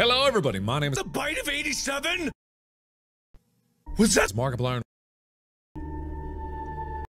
Hello, everybody. My name is The bite of 87? Was that Markiplier.